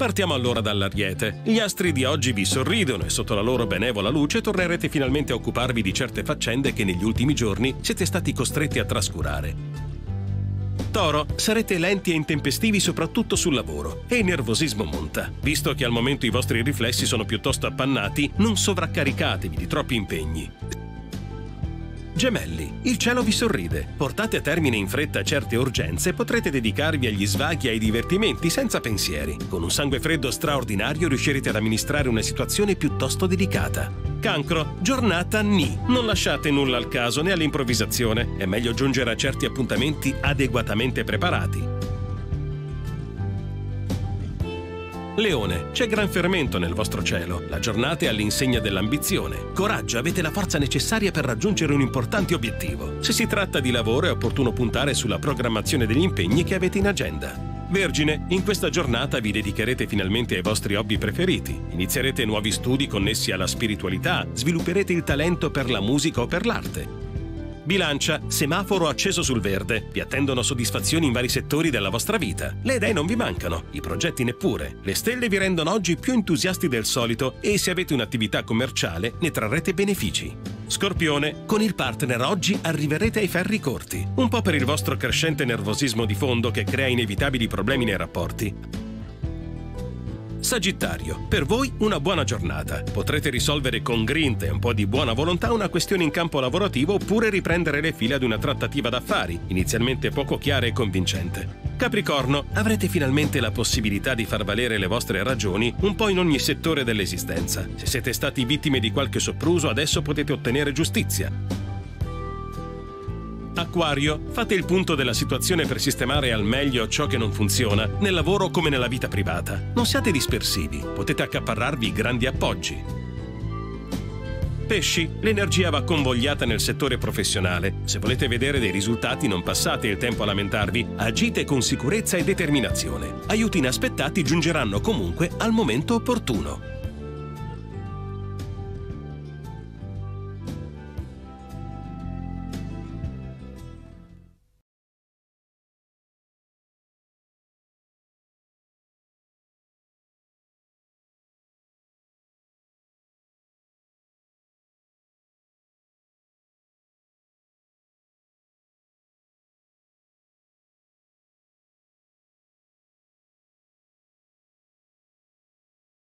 Partiamo allora dall'Ariete. Gli astri di oggi vi sorridono e sotto la loro benevola luce tornerete finalmente a occuparvi di certe faccende che negli ultimi giorni siete stati costretti a trascurare. Toro, sarete lenti e intempestivi soprattutto sul lavoro e il nervosismo monta. Visto che al momento i vostri riflessi sono piuttosto appannati, non sovraccaricatevi di troppi impegni. Gemelli, il cielo vi sorride. Portate a termine in fretta certe urgenze e potrete dedicarvi agli svaghi e ai divertimenti senza pensieri. Con un sangue freddo straordinario riuscirete ad amministrare una situazione piuttosto delicata. Cancro, giornata ni. Non lasciate nulla al caso né all'improvvisazione. È meglio giungere a certi appuntamenti adeguatamente preparati. Leone, c'è gran fermento nel vostro cielo. La giornata è all'insegna dell'ambizione. Coraggio, avete la forza necessaria per raggiungere un importante obiettivo. Se si tratta di lavoro è opportuno puntare sulla programmazione degli impegni che avete in agenda. Vergine, in questa giornata vi dedicherete finalmente ai vostri hobby preferiti. Inizierete nuovi studi connessi alla spiritualità, svilupperete il talento per la musica o per l'arte. Bilancia, semaforo acceso sul verde. Vi attendono soddisfazioni in vari settori della vostra vita. Le idee non vi mancano, i progetti neppure. Le stelle vi rendono oggi più entusiasti del solito e se avete un'attività commerciale ne trarrete benefici. Scorpione, con il partner oggi arriverete ai ferri corti. Un po' per il vostro crescente nervosismo di fondo che crea inevitabili problemi nei rapporti, Sagittario, per voi una buona giornata. Potrete risolvere con grinta e un po' di buona volontà una questione in campo lavorativo oppure riprendere le fila di una trattativa d'affari, inizialmente poco chiara e convincente. Capricorno, avrete finalmente la possibilità di far valere le vostre ragioni un po' in ogni settore dell'esistenza. Se siete stati vittime di qualche sopruso, adesso potete ottenere giustizia. Acquario, fate il punto della situazione per sistemare al meglio ciò che non funziona, nel lavoro come nella vita privata. Non siate dispersivi, potete accaparrarvi grandi appoggi. Pesci, l'energia va convogliata nel settore professionale. Se volete vedere dei risultati non passate il tempo a lamentarvi, agite con sicurezza e determinazione. Aiuti inaspettati giungeranno comunque al momento opportuno.